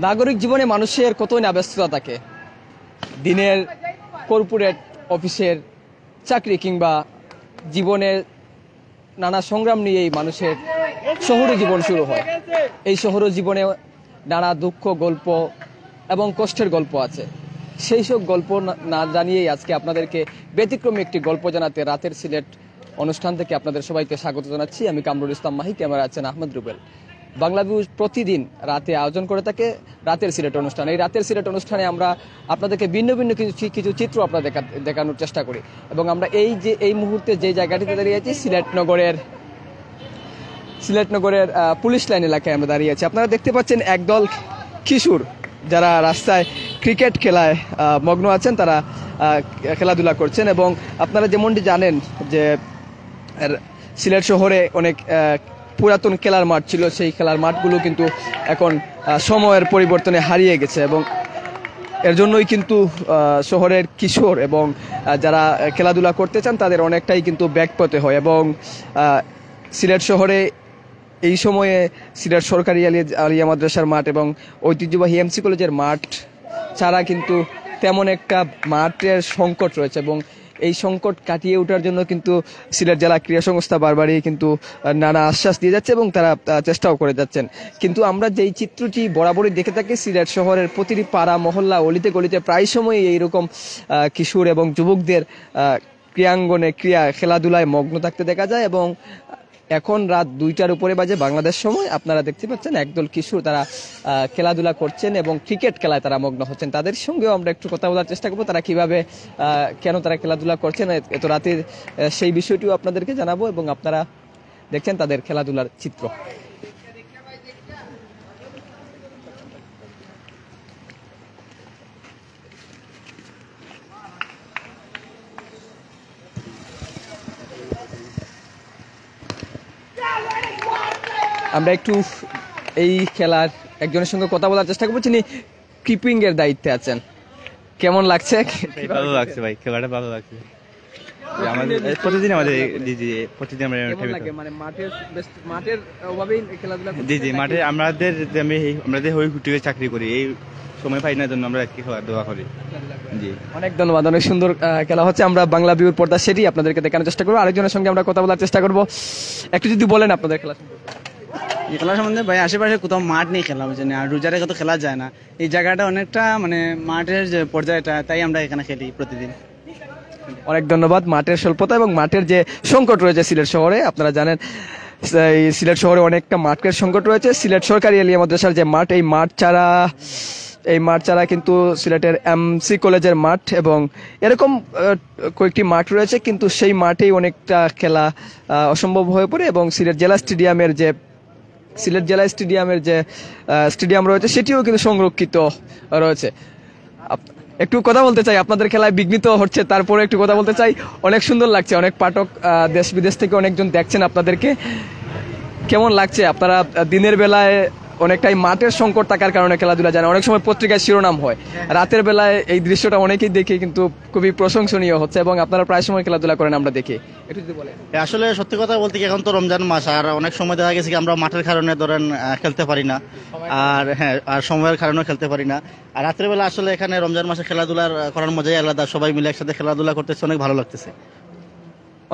নাগরিক জীবনে মানুষের কতই না ব্যস্ততা থাকে। দিনের কর্পোরেট অফিসের চাকরি কিংবা জীবনের নানা সংগ্রাম নিয়েই মানুষের শহুরে জীবন শুরু হয়। এই শহুরে জীবনে নানা দুঃখ, গল্প এবং কষ্টের গল্প আছে। সেই সব গল্প না- না জানিয়েই আজকে আপনাদেরকে ব্যতিক্রমী একটি গল্প জানাতে রাতের সিলেট অনুষ্ঠান থেকে আপনাদের সবাইকে স্বাগত জানাচ্ছি। আমি কামরুল ইসলাম মাহি, ক্যামেরা আছেন আহমদ রুবেল। বাংলা ভিউজ প্রতিদিন রাতে আয়োজন করে থাকে রাতের সিলেট অনুষ্ঠান। এই রাতের সিলেট অনুষ্ঠানে আমরা আপনাদেরকে ভিন্ন ভিন্ন কিছু কিছু চিত্র আপনাদের দেখা- দেখানোর চেষ্টা করি। এবং আমরা এই যে, এই মুহূর্তে যে জায়গাটিতে দাঁড়িয়ে আছি, সিলেট নগরের সিলেট নগরের পুলিশ লাইন এলাকায় আমরা দাঁড়িয়ে আছি। আপনারা দেখতে পাচ্ছেন একদল কিশোর যারা রাস্তায় ক্রিকেট খেলায় মগ্ন আছেন, তারা খেলাধুলা করছেন। এবং আপনারা যেমনটি জানেন যে, সিলেট শহরে অনেক পুরাতন খেলার মাঠ ছিল, সেই খেলার মাঠগুলো কিন্তু এখন সময়ের পরিবর্তনে হারিয়ে গেছে এবং এর জন্যই কিন্তু শহরের কিশোর এবং যারা খেলাধুলা করতে চান তাদের অনেকটাই কিন্তু ব্যাক হয় এবং সিলেট শহরে এই সময়ে সিলেট সরকারি আলিয়া মাদ্রাসার মাঠ এবং ঐতিহ্যবাহী এমসি কলেজের মাঠ ছাড়া কিন্তু তেমন একটা মাঠের সংকট রয়েছে এবং এই সংকট কাটিয়ে ওঠার জন্য কিন্তু সিলেট জেলা ক্রীড়া সংস্থা বারবারই কিন্তু নানা আশ্বাস দিয়ে যাচ্ছে এবং তারা চেষ্টাও করে যাচ্ছেন। কিন্তু আমরা যেই চিত্রটি বরাবরই দেখে থাকি, সিলেট শহরের প্রতিটি পাড়া, মহল্লা, অলিতে গলিতে প্রায় সময়ই এইরকম কিশোর এবং যুবকদের ক্রিয়াঙ্গনে ক্রিয়া, খেলাধুলায় মগ্ন থাকতে দেখা যায় এবং এখন রাত দুইটার উপরে বাজে বাংলাদেশ সময়। আপনারা দেখতে পাচ্ছেন একদল কিশোর তারা খেলাধুলা করছেন এবং ক্রিকেট খেলায় তারা মগ্ন হচ্ছেন। তাদের সঙ্গেও আমরা একটু কথা বলার চেষ্টা করব। তারা কীভাবে কেন তারা খেলাধুলা করছেন? এত রাতের সেই বিষয়টিও আপনাদেরকে জানাব এবং আপনারা দেখছেন তাদের খেলাধুলার চিত্র। আমরা একটু এই খেলার একজনের সঙ্গে কথা বলার চেষ্টা করব যিনি কিপিং এর দায়িত্বে আছেন। কেমন লাগছে? ভালো লাগছে ভাই খেলাটা ভালো লাগছে। আমাদের প্রতিদিন আমাদের জি জি প্রতিদিন আমরা মানে মাঠের মাঠের অভাবেই খেলাধুলা জি জি মাঠে আমাদের যে আমি আমাদের চাকরি করি এই সময় পাই না জন্য আমরা করি। জি। অনেক ধন্যবাদ অনেক সুন্দর খেলা হচ্ছে। আমরা বাংলা বিউর পর্দা সেটি আপনাদেরকে দেখানোর চেষ্টা করব। আরেকজনের সঙ্গে আমরা কথা বলার চেষ্টা করব। একটু যদি বলেন আপনাদের খেলা সম্পর্কে। এই খেলা সম্বন্ধে ভাই আশেপাশে কোথাও মাঠ নেই খেলা, বুঝছেন? আর রোজারে কত খেলা যায় না। এই জায়গাটা অনেকটা মানে মাঠের যে পর্যায়টা, তাই আমরা এখানে খেলি প্রতিদিন। অনেক ধন্যবাদ মাঠের স্বল্পতা এবং মাঠের যে সংকট রয়েছে সিলেট শহরে। আপনারা জানেন, এই সিলেট শহরে অনেকটা মাঠের সংকট রয়েছে। সিলেট সরকারি এলিয়া মাদ্রাসার যে মাঠ, এই মাঠ ছাড়া, এই মাঠ ছাড়া কিন্তু সিলেটের এমসি কলেজের মাঠ এবং এরকম কয়েকটি মাঠ রয়েছে। কিন্তু সেই মাঠেই অনেকটা খেলা অসম্ভব হয়ে পড়ে এবং সিলেট জেলা স্টেডিয়ামের যে সিলেট জেলা স্টেডিয়ামের যে স্টেডিয়াম রয়েছে, সেটিও কিন্তু সংরক্ষিত রয়েছে। একটু কথা বলতে চাই, আপনাদের খেলায় বিঘ্নিত হচ্ছে, তারপরে একটু কথা বলতে চাই। অনেক সুন্দর লাগছে, অনেক পাঠক দেশ বিদেশ থেকে অনেকজন দেখছেন আপনাদেরকে। কেমন লাগছে? আপনারা দিনের বেলায় অনেকটাই মাঠের সংকট থাকার কারণে খেলাধুলা জানে। অনেক সময় পত্রিকায় শিরোনাম হয়। রাতের বেলায় এই দৃশ্যটা অনেকেই দেখে কিন্তু খুবই প্রশংসনীয় হচ্ছে এবং আপনারা প্রায় সময় খেলাধুলা করেন আমরা দেখি। একটু যদি বলেন। আসলে সত্যি কথা বলতে কি এখন তো রমজান মাস আর অনেক সময় দেখা গেছে কি আমরা মাঠের কারণে ধরেন খেলতে পারি না। আর হ্যাঁ আর সময়ের কারণেও খেলতে পারি না। আর রাত্রের বেলা আসলে এখানে রমজান মাসে খেলাধুলার করার মজাই আলাদা। সবাই মিলে একসাথে খেলাধুলা করতেছে অনেক ভালো লাগতেছে।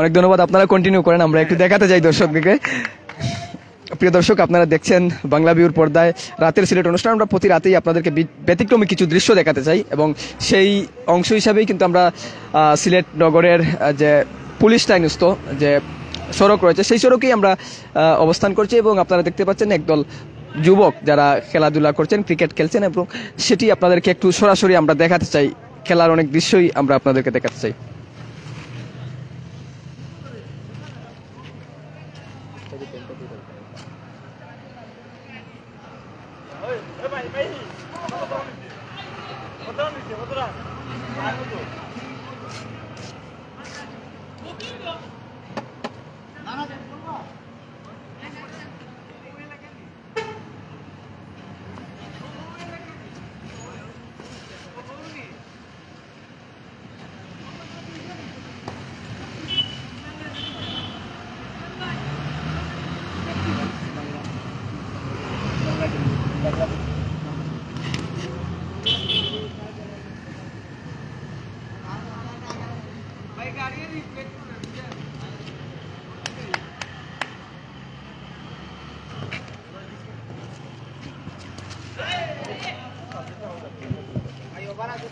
অনেক ধন্যবাদ আপনারা কন্টিনিউ করেন আমরা একটু দেখাতে যাই দর্শকদেরকে। প্রিয় দর্শক, আপনারা দেখছেন বাংলা বিউর পর্দায় রাতের সিলেট অনুষ্ঠান। আমরা প্রতি রাতেই আপনাদেরকে ব্যতিক্রমী কিছু দৃশ্য দেখাতে চাই এবং সেই অংশ হিসাবেই কিন্তু আমরা সিলেট নগরের যে পুলিশ লাইনস্থ, যে সড়ক রয়েছে, সেই সড়কেই আমরা অবস্থান করছি এবং আপনারা দেখতে পাচ্ছেন একদল যুবক যারা খেলাধুলা করছেন, ক্রিকেট খেলছেন এবং সেটি আপনাদেরকে একটু সরাসরি আমরা দেখাতে চাই। খেলার অনেক দৃশ্যই আমরা আপনাদেরকে দেখাতে চাই।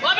शाबाश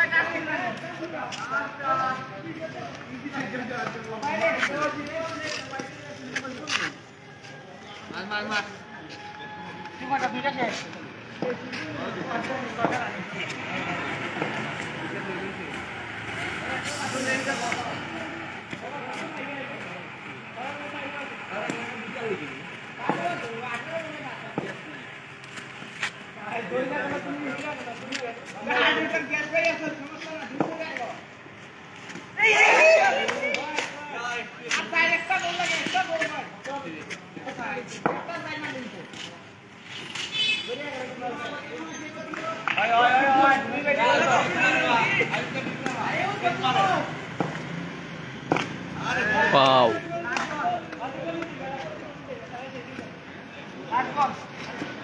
Mas, mas, mas. Cuma ada bidak. পাও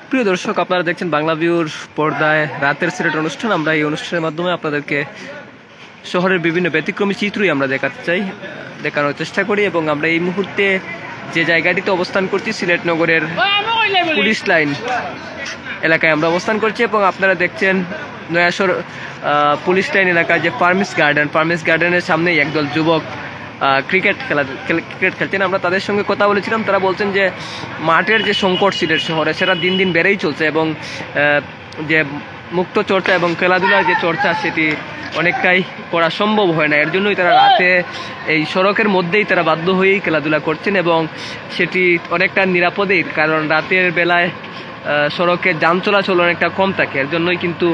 প্রিয় দর্শক, আপনারা দেখছেন বাংলা ভিউর পর্দায় রাতের সিলেট অনুষ্ঠান। আমরা এই অনুষ্ঠানের মাধ্যমে আপনাদেরকে শহরের বিভিন্ন ব্যতিক্রমী চিত্রই আমরা দেখাতে চাই, দেখানোর চেষ্টা করি এবং আমরা এই মুহূর্তে যে জায়গাটিতে অবস্থান করছি, সিলেট নগরের পুলিশ লাইন এলাকায় আমরা অবস্থান করছি এবং আপনারা দেখছেন নয়াসর পুলিশ লাইন এলাকার যে ফার্মিস গার্ডেন। ফার্মিস গার্ডেনের সামনেই একদল যুবক ক্রিকেট খেলা ক্রিকেট খেলছেন। আমরা তাদের সঙ্গে কথা বলেছিলাম। তারা বলছেন যে মাঠের যে সংকট সিলেট শহরে, সেটা দিন দিন বেড়েই চলছে এবং যে মুক্ত চর্চা এবং খেলাধুলার যে চর্চা সেটি অনেকটাই করা সম্ভব হয় না। এর জন্যই তারা রাতে এই সড়কের মধ্যেই তারা বাধ্য হয়েই খেলাধুলা করছেন এবং সেটি অনেকটা নিরাপদেই, কারণ রাতের বেলায় সড়কে যান চলাচল অনেকটা কম থাকে। এর জন্যই কিন্তু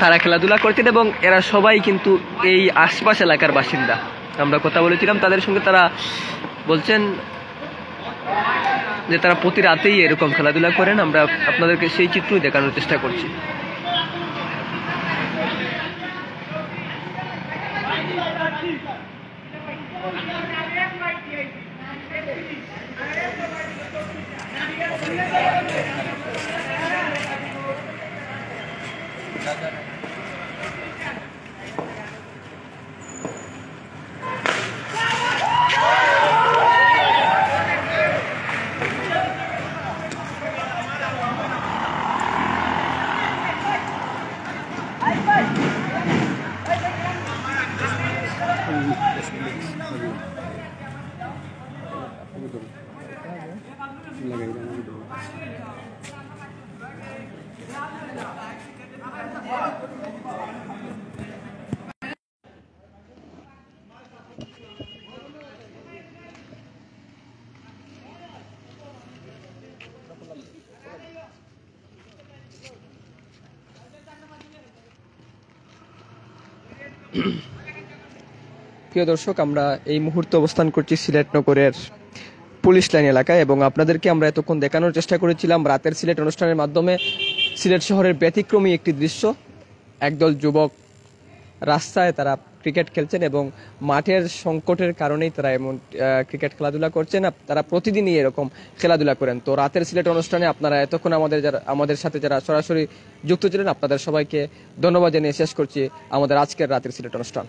তারা খেলাধুলা করছেন এবং এরা সবাই কিন্তু এই আশপাশ এলাকার বাসিন্দা। আমরা কথা বলেছিলাম, তাদের সঙ্গে তারা বলছেন যে তারা প্রতি রাতেই এরকম খেলাধুলা করেন, আমরা আপনাদেরকে সেই চিত্রই দেখানোর চেষ্টা করছি Gracias. প্রিয় দর্শক, আমরা এই মুহূর্তে অবস্থান করছি সিলেট নগরের পুলিশ লাইন এলাকায় এবং আপনাদেরকে আমরা এতক্ষণ দেখানোর চেষ্টা করেছিলাম রাতের সিলেট অনুষ্ঠানের মাধ্যমে। সিলেট শহরের ব্যতিক্রমী একটি দৃশ্য, একদল যুবক রাস্তায় তারা ক্রিকেট খেলছেন এবং মাঠের সংকটের কারণেই তারা এমন ক্রিকেট খেলাধুলা করছেন। তারা প্রতিদিনই এরকম খেলাধুলা করেন। তো রাতের সিলেট অনুষ্ঠানে আপনারা এতক্ষণ আমাদের যারা, আমাদের সাথে যারা সরাসরি যুক্ত ছিলেন, আপনাদের সবাইকে ধন্যবাদ জানিয়ে শেষ করছি আমাদের আজকের রাতের সিলেট অনুষ্ঠান।